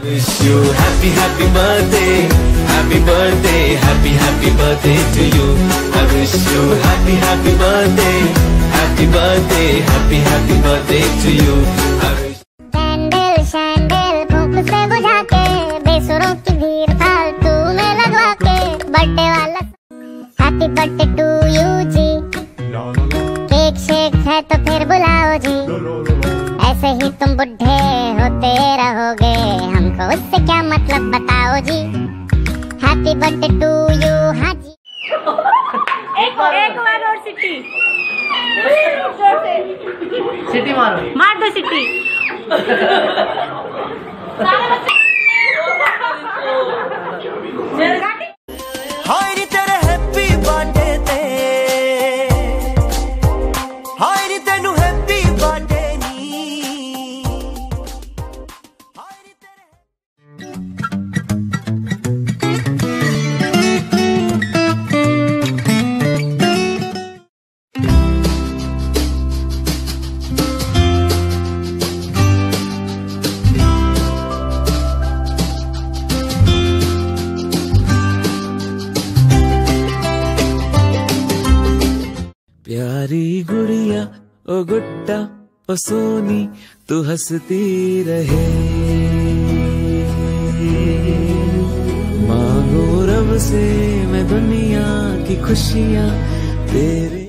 Wish you happy happy birthday, happy birthday, happy happy birthday to you. I wish you happy happy birthday, happy birthday, happy happy birthday to you. I wish candle शैंडल फूक से बुझा के बेसुरों की भीड़ फालतू में लगवा के बर्थडे वाला हैप्पी बर्थडे टू यू जी केक शेक है तो फिर बुलाओ जी ऐसे ही तुम बुढ़े होते रहोगे हमको उससे क्या मतलब बताओ जी? हैप्पी बर्थडे टू यू हाँ जी। एक एक बार और सिटी। सिटी मारो। मार दो सिटी। ओ गुड्डा ओ सोनी तू हंसती रहे। मांगो रब से मैं दुनिया की खुशियाँ, तेरे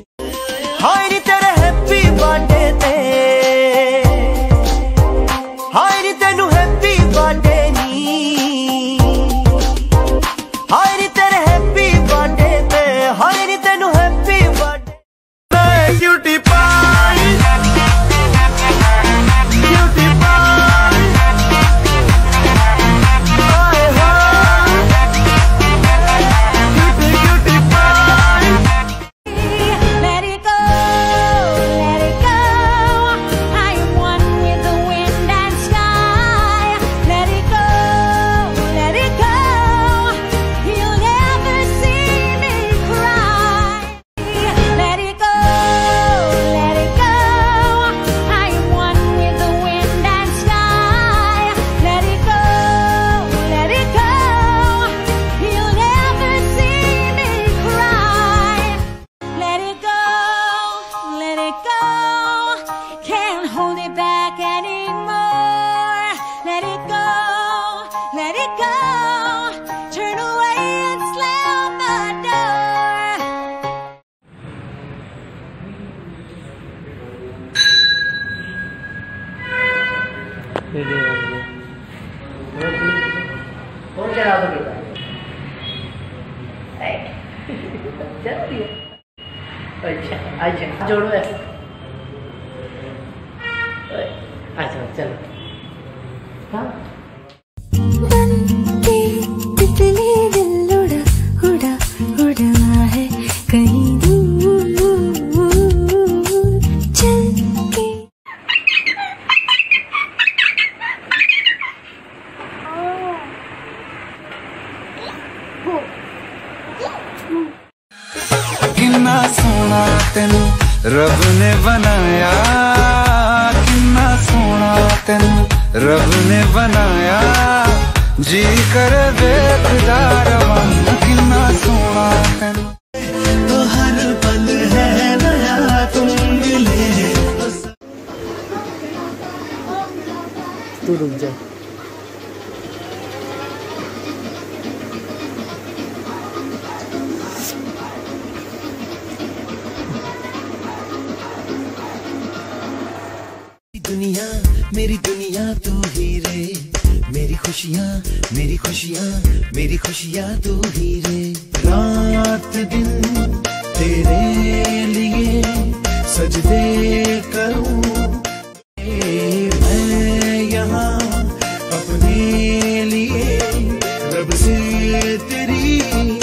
कौन चल रही है अच्छा अच्छा जोड़ो अच्छा चलो हाँ। रब ने बनाया किन्ना सोना तेन। रब ने बनाया जी कर देखदा दुनिया, मेरी दुनिया तू ही रे। मेरी खुशियाँ मेरी खुशियाँ मेरी खुशियाँ तू ही रे। रात दिन तेरे लिए सजदे करूँ। मैं यहाँ अपने लिए रब से तेरी